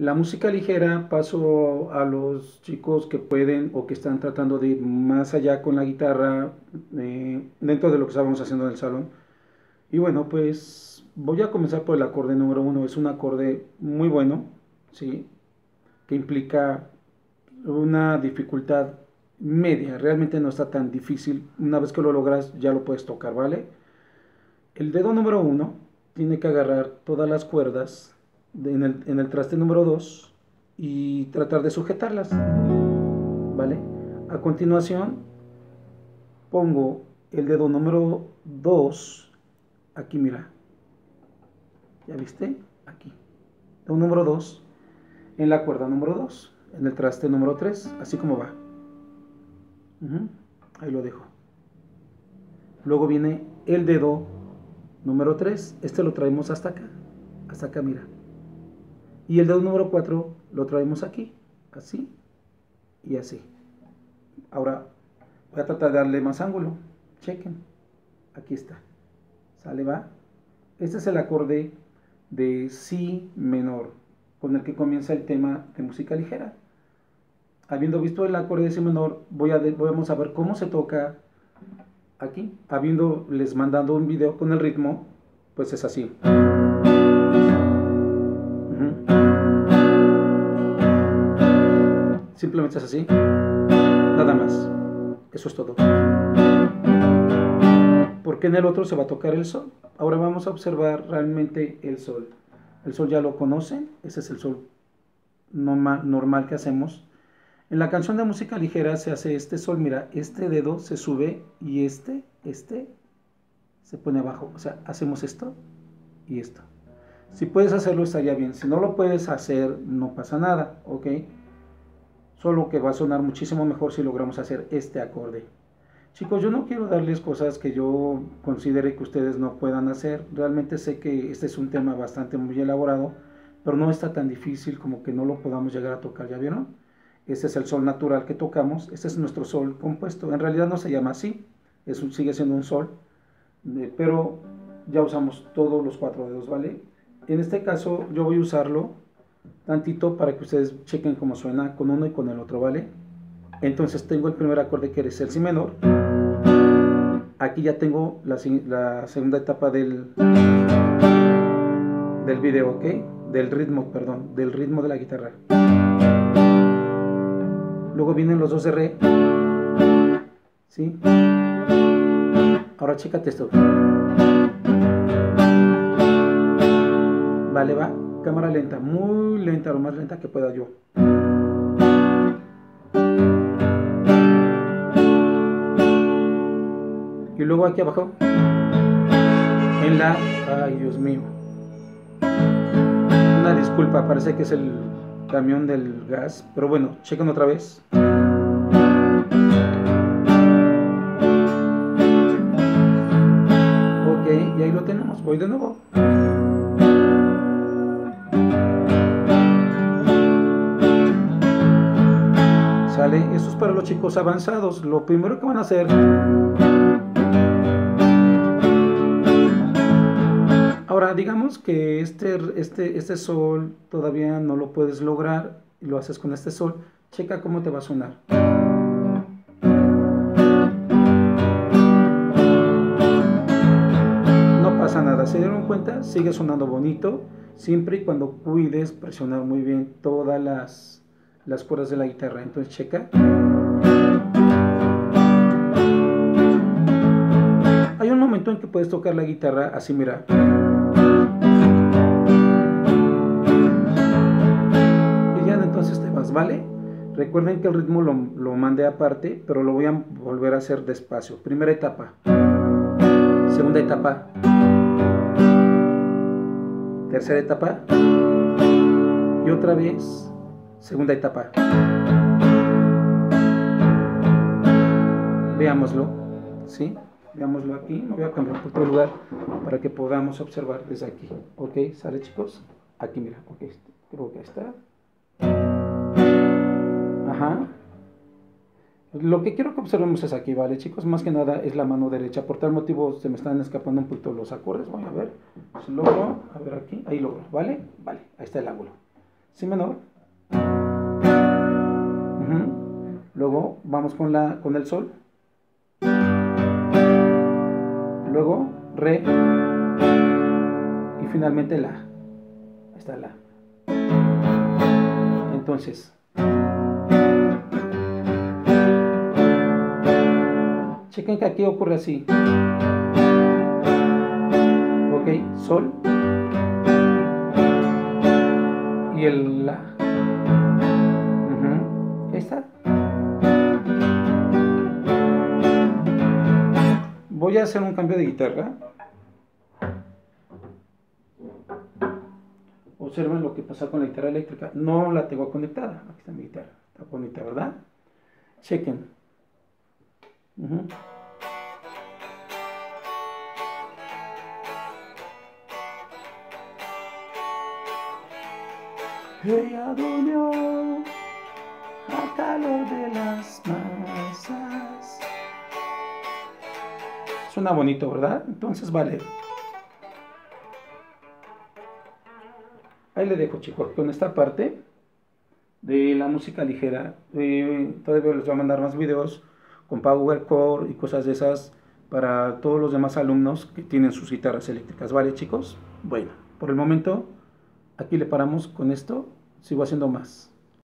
La música ligera paso a los chicos que pueden o que están tratando de ir más allá con la guitarra eh, dentro de lo que estábamos haciendo en el salón. Y bueno, pues voy a comenzar por el acorde número uno. Es un acorde muy bueno, ¿sí? Que implica una dificultad media. Realmente no está tan difícil. Una vez que lo logras ya lo puedes tocar, ¿vale? El dedo número uno tiene que agarrar todas las cuerdas en, el, traste número 2 y tratar de sujetarlas. ¿Vale? A continuación, pongo el dedo número 2 aquí, mira. ¿Ya viste? Aquí. Dedo número 2 en la cuerda número 2, en el traste número 3, así como va. Ahí lo dejo. Luego viene el dedo número 3, este lo traemos hasta acá, hasta acá, mira. Y el dedo número 4 lo traemos aquí, así y así. Ahora voy a tratar de darle más ángulo. Chequen. Aquí está. ¿Sale? Va. Este es el acorde de Si menor, con el que comienza el tema de música ligera. Habiendo visto el acorde de Si menor, voy a vamos a ver cómo se toca aquí. Habiendo les mandado un video con el ritmo, pues es así. Simplemente es así. Nada más. Eso es todo. Porque en el otro se va a tocar el sol. Ahora vamos a observar realmente el sol. El sol ya lo conocen. Ese es el sol normal, que hacemos. En la canción de música ligera se hace este sol. Mira, este dedo se sube y este, este, se pone abajo. O sea, hacemos esto y esto. Si puedes hacerlo estaría bien. Si no lo puedes hacer, no pasa nada. ¿Ok? Solo que va a sonar muchísimo mejor si logramos hacer este acorde. Chicos, yo no quiero darles cosas que yo considere que ustedes no puedan hacer. Realmente sé que este es un tema bastante muy elaborado, pero no está tan difícil como que no lo podamos llegar a tocar, ¿ya vieron? Este es el sol natural que tocamos, este es nuestro sol compuesto. En realidad no se llama así, es sigue siendo un sol, eh, pero ya usamos todos los cuatro dedos, ¿vale? En este caso yo voy a usarlo tantito para que ustedes chequen cómo suena con uno y con el otro, ¿vale? Entonces tengo el primer acorde que es el si menor. Aquí ya tengo la, segunda etapa del, del video, ¿ok? Del ritmo, perdón, del ritmo de la guitarra. Luego vienen los dos de re. ¿Sí? Ahora chécate esto. Vale, va cámara lenta, muy lenta, lo más lenta que pueda yo. Y luego aquí abajo, en la... Ay, Dios mío. Una disculpa, parece que es el camión del gas, pero bueno, chequen otra vez. Ok, y ahí lo tenemos, voy de nuevo. Eso es para los chicos avanzados. Lo primero que van a hacer... Ahora, digamos que este, este, este sol todavía no lo puedes lograr y lo haces con este sol. Checa cómo te va a sonar. No pasa nada, ¿se dieron cuenta? Sigue sonando bonito, siempre y cuando cuides presionar muy bien todas las las cuerdas de la guitarra. Entonces checa. Hay un momento en que puedes tocar la guitarra así, mira. Y ya entonces te vas, ¿vale? Recuerden que el ritmo lo, lo mandé aparte, pero lo voy a volver a hacer despacio. Primera etapa. Segunda etapa. Tercera etapa. Y otra vez segunda etapa. Veámoslo, ¿sí? Veámoslo aquí, me voy a cambiar por otro lugar para que podamos observar desde aquí. ¿Ok? ¿Sale chicos? Aquí mira, ok, creo que está. Ajá. Lo que quiero que observemos es aquí, ¿vale chicos? Más que nada es la mano derecha. Por tal motivo se me están escapando un poquito los acordes. Voy a ver si logro. A ver aquí. Ahí logro, ¿vale? Vale, ahí está el ángulo. Si menor. Luego vamos con, la, con el sol. Luego re. Y finalmente la. Está la. Entonces. Chequen que aquí ocurre así. Ok, sol. Y el la. Voy a hacer un cambio de guitarra. Observen lo que pasa con la guitarra eléctrica. No la tengo conectada. Aquí está mi guitarra. Está bonita, ¿verdad? Chequen. Ella durmió a calor de las masas. Suena bonito, ¿verdad? Entonces vale. Ahí le dejo, chicos, con esta parte de la música ligera. Eh, todavía les voy a mandar más videos con Power Core y cosas de esas para todos los demás alumnos que tienen sus guitarras eléctricas. ¿Vale, chicos? Bueno, por el momento Aquí le paramos con esto, sigo haciendo más.